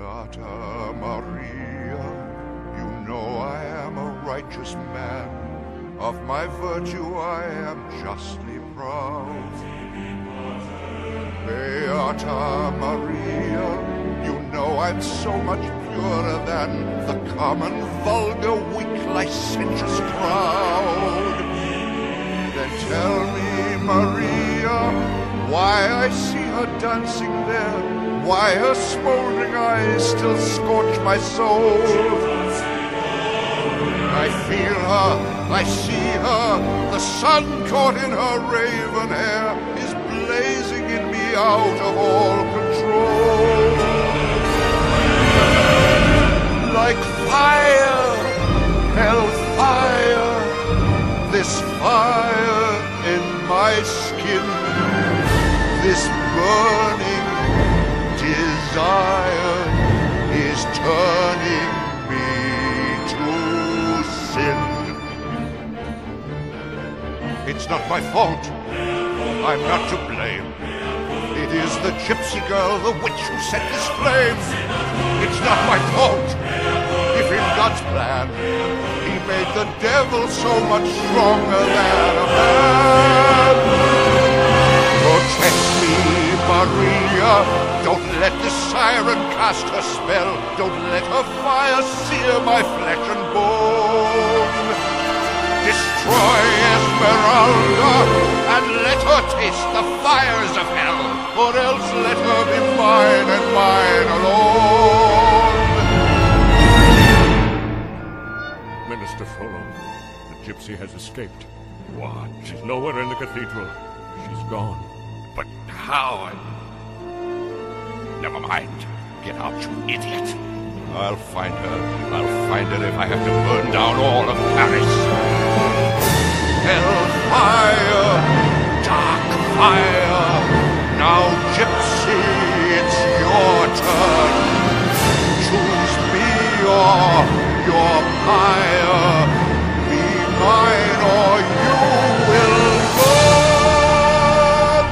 Beata Maria, you know I am a righteous man. Of my virtue I am justly proud. Beata Maria, you know I'm so much purer than the common, vulgar, weak, licentious crowd. Then tell me, Maria, why I see her dancing there, why her smoldering eyes still scorch my soul. I feel her, I see her, the sun caught in her raven hair is blazing in me out of all control. Like fire, hellfire, this fire in my skin, this burning It's not my fault. I'm not to blame. It is the gypsy girl, the witch who set this flame. It's not my fault. If in God's plan, he made the devil so much stronger than a man. Protect me, Maria. Don't let the siren cast her spell. Don't let her fire sear my flesh and bone. Esmeralda and let her taste the fires of hell, or else let her be mine and mine alone. Minister Frollo, the gypsy has escaped. What? She's nowhere in the cathedral. She's gone. But how? Never mind. Get out, you idiot. I'll find her. I'll find her if I have to burn down all of Paris. Hellfire! Dark fire! Now, Gypsy, it's your turn. Choose me or your pyre. Be mine or you will burn.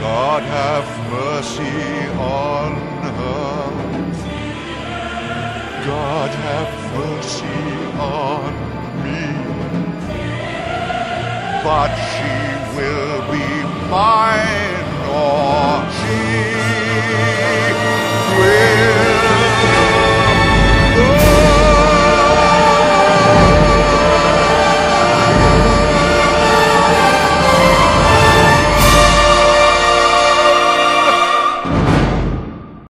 God have mercy on her. God have mercy on me. But she will be mine